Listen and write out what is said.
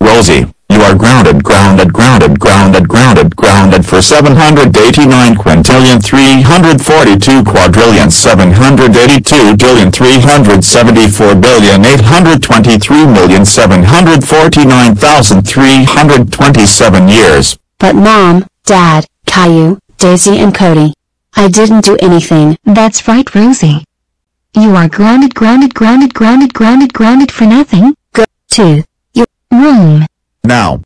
Rosie, you are grounded, grounded, grounded, grounded, grounded, grounded for 789 quintillion 342 quadrillion 782 billion 374 billion 823 million 749,327 years. But mom, dad, Caillou, Daisy and Cody. I didn't do anything. That's right, Rosie. You are grounded, grounded, grounded, grounded, grounded, grounded for nothing. Go to your room. Now.